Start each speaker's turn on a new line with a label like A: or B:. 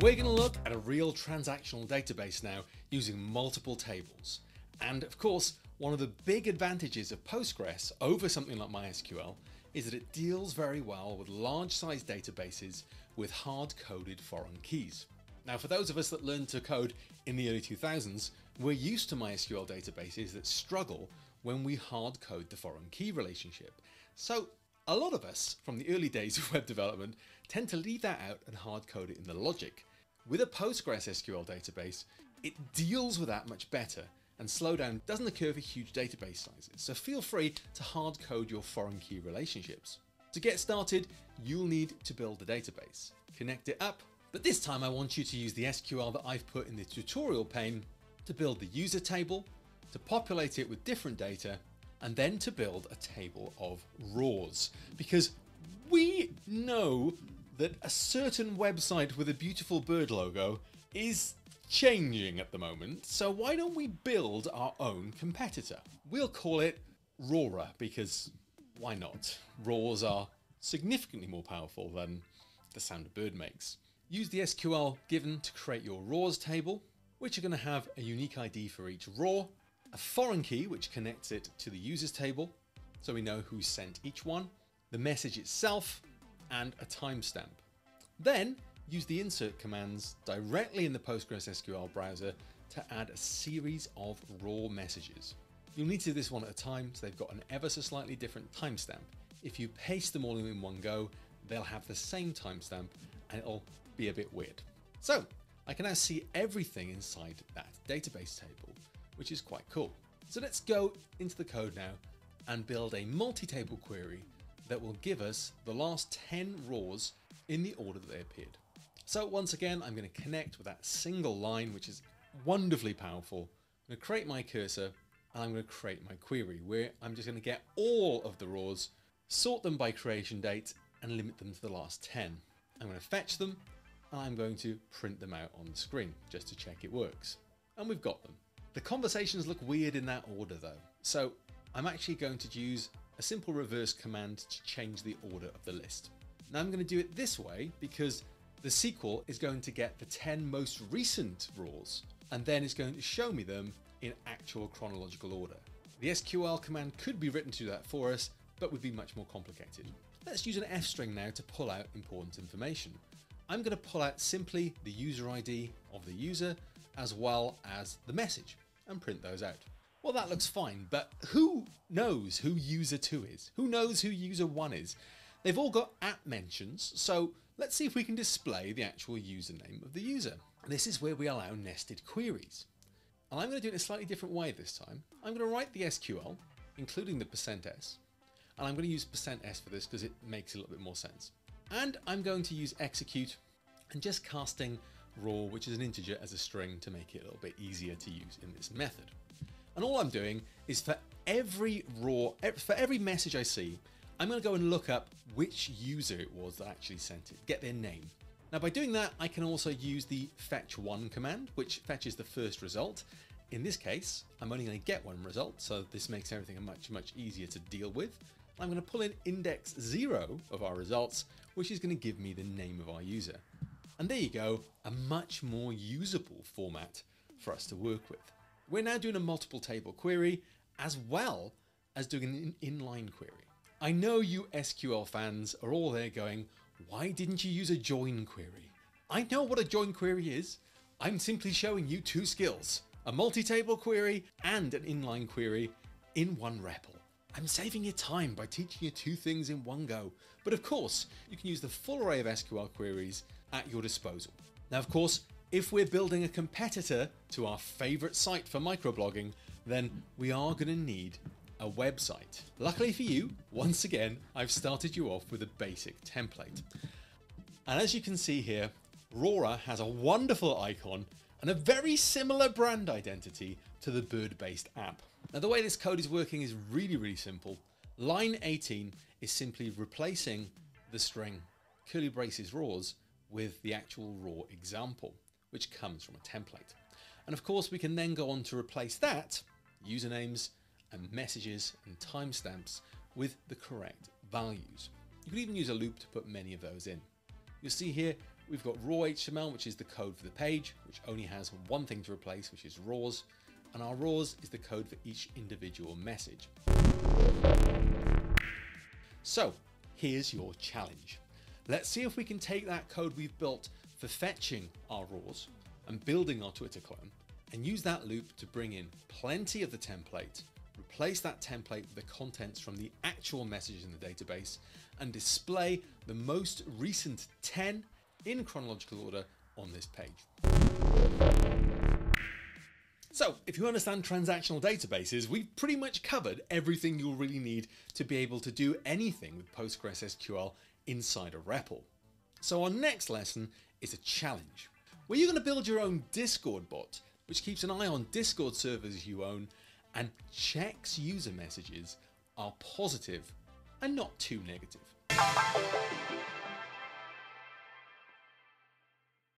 A: We're going to look at a real transactional database now using multiple tables. And of course, one of the big advantages of Postgres over something like MySQL is that it deals very well with large sized databases with hard coded foreign keys. Now, for those of us that learned to code in the early 2000s, we're used to MySQL databases that struggle when we hard code the foreign key relationship. So, a lot of us from the early days of web development tend to leave that out and hard code it in the logic. With a Postgres SQL database, it deals with that much better and slowdown doesn't occur for huge database sizes, so feel free to hard code your foreign key relationships. To get started, you'll need to build a database, connect it up, but this time I want you to use the SQL that I've put in the tutorial pane to build the user table, to populate it with different data, and then to build a table of rows. Because we know that a certain website with a beautiful bird logo is changing at the moment, so why don't we build our own competitor? We'll call it Rora because why not? Roars are significantly more powerful than the sound a bird makes. Use the SQL given to create your roars table, which are going to have a unique ID for each roar, a foreign key which connects it to the users table, so we know who sent each one, the message itself, and a timestamp. Then use the insert commands directly in the PostgreSQL browser to add a series of roar messages. You'll need to do this one at a time so they've got an ever so slightly different timestamp. If you paste them all in one go, they'll have the same timestamp and it'll be a bit weird. So I can now see everything inside that database table, which is quite cool. So let's go into the code now and build a multi-table query that will give us the last 10 rows in the order that they appeared. So once again, I'm going to connect with that single line, which is wonderfully powerful. I'm going to create my cursor and I'm going to create my query where I'm just going to get all of the rows, sort them by creation date and limit them to the last 10. I'm going to fetch them and I'm going to print them out on the screen just to check it works. And we've got them. The conversations look weird in that order though. So I'm actually going to use a simple reverse command to change the order of the list. Now I'm going to do it this way because the SQL is going to get the 10 most recent rows and then it's going to show me them in actual chronological order. The SQL command could be written to do that for us, but would be much more complicated. Let's use an F string now to pull out important information. I'm going to pull out simply the user ID of the user as well as the message and print those out. Well, that looks fine, but who knows who user 2 is? Who knows who user 1 is? They've all got at mentions, so let's see if we can display the actual username of the user. This is where we allow nested queries. And I'm going to do it in a slightly different way this time. I'm going to write the SQL, including the percent %s, and I'm going to use percent %s for this because it makes a little bit more sense. And I'm going to use execute and just casting roar, which is an integer, as a string to make it a little bit easier to use in this method. And all I'm doing is for every roar, for every message I see, I'm going to go and look up which user it was that actually sent it, get their name. Now by doing that, I can also use the fetch one command, which fetches the first result. In this case, I'm only going to get one result, so this makes everything much, much easier to deal with. I'm going to pull in index zero of our results, which is going to give me the name of our user. And there you go, a much more usable format for us to work with. We're now doing a multiple table query as well as doing an inline query. I know you SQL fans are all there going, why didn't you use a join query? I know what a join query is. I'm simply showing you two skills, a multi-table query and an inline query in one REPL. I'm saving you time by teaching you two things in one go. But of course, you can use the full array of SQL queries at your disposal. Now, of course, if we're building a competitor to our favorite site for microblogging, then we are going to need a website. Luckily for you, once again, I've started you off with a basic template. And as you can see here, Rora has a wonderful icon and a very similar brand identity to the bird-based app. Now the way this code is working is really, really simple. Line 18 is simply replacing the string curly braces roars with the actual roar example which comes from a template. And of course, we can then go on to replace that, usernames and messages and timestamps with the correct values. You could even use a loop to put many of those in. You'll see here we've got raw HTML, which is the code for the page, which only has one thing to replace, which is roars, and our roars is the code for each individual message. So here's your challenge. Let's see if we can take that code we've built for fetching our roars and building our Twitter clone and use that loop to bring in plenty of the template, replace that template with the contents from the actual messages in the database, and display the most recent 10 in chronological order on this page. So, if you understand transactional databases, we've pretty much covered everything you'll really need to be able to do anything with PostgreSQL inside a REPL. So, our next lesson is a challenge where you're going to build your own Discord bot, which keeps an eye on Discord servers you own and checks user messages are positive and not too negative.